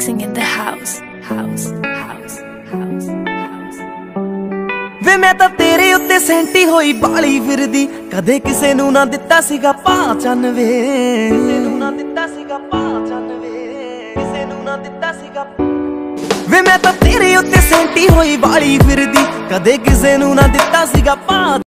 mixing in the house, house, house, house, ਵੇ ਮੈਂ ਤਾਂ ਤੇਰੇ ਉੱਤੇ ਸੈਂਟੀ ਹੋਈ ਬਾਲੀ ਫਿਰਦੀ। ਕਦੇ ਕਿਸੇ ਨੂੰ ਨਾ ਦਿੱਤਾ ਸੀਗਾ ਪਾਚਨ ਵੇ ਕਿਸੇ ਨੂੰ ਨਾ ਦਿੱਤਾ ਸੀਗਾ ਪਾਚਨ ਵੇ ਕਿਸੇ ਨੂੰ ਨਾ ਦਿੱਤਾ ਸੀਗਾ ਵੇ ਮੈਂ ਤਾਂ ਤੇਰੇ ਉੱਤੇ ਸੈਂਟੀ ਹੋਈ ਬਾਲੀ ਫਿਰਦੀ। ਕਦੇ ਕਿਸੇ ਨੂੰ ਨਾ ਦਿੱਤਾ ਸੀਗਾ ਪਾ